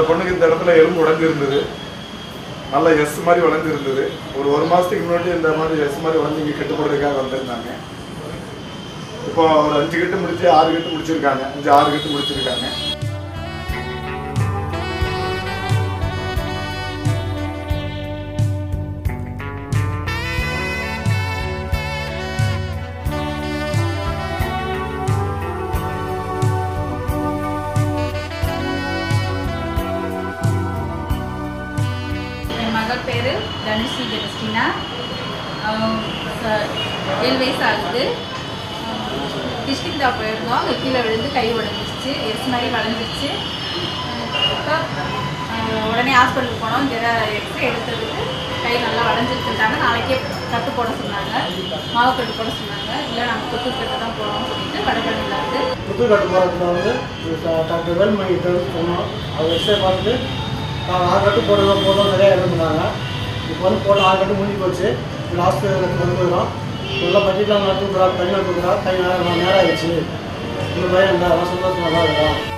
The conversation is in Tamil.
இந்த பொண்ணுக்கு இந்த இடத்துல எலும்பு உடஞ்சி இருந்தது நல்ல எஸ் மாதிரி வளைஞ்சு இருந்தது ஒரு ஒரு மாதத்துக்கு முன்னாடி இந்த மாதிரி எஸ் மாதிரி வளைஞ்சு இங்கே கட்டு போடுறதுக்காக வந்திருந்தாங்க. இப்போ ஒரு அஞ்சு கட்டு முடிச்சு ஆறு கட்டு முடிச்சிருக்காங்க. அஞ்சு ஆறு கட்டு முடிச்சிருக்காங்க. மகள் பேர் தனுஷி கிறிஸ்டினா ஏழு வயசு ஆகுது டிஸ்ட்ரிக்ட் தான் போயிருந்தோம். அங்கே கீழே விழுந்து கை உடஞ்சிருச்சு. எஸ் மாதிரி வளைஞ்சிருச்சு உடனே ஹாஸ்பிட்டலுக்கு போனோம். இங்கே எக்ஸ்ரே எடுத்ததுக்கு கை நல்லா வளைஞ்சிருச்சுட்டாங்க நாளைக்கே கட்டு போட சொன்னாங்க. மாவு கட்டு போட சொன்னாங்க. இல்லை நாங்கள் புத்து கட்டு தான் போகிறோம்னு சொல்லிட்டு வடபழனியில் இருந்து கட்டு போகிறதுக்கு வந்து டாக்டர் வேல்மணி சொன்னோம் அவர் எக்ஸ்ரே பார்த்துட்டு ஆறு கட்டு போடுறோம் போதும் நிறையா இருந்தாங்க இப்போ வந்து போட்ட ஆறு கட்டு முடிஞ்சு போச்சு. லாஸ்ட் கட்டு வந்துக்கிறோம் நல்லா பட்ஜெட்லாம் நல்லா தூக்குறா கை தூக்குறா நேரம் நேரம் ஆயிடுச்சு. இந்த பையன் இந்த சந்தோஷமாக தான் இருக்கும்.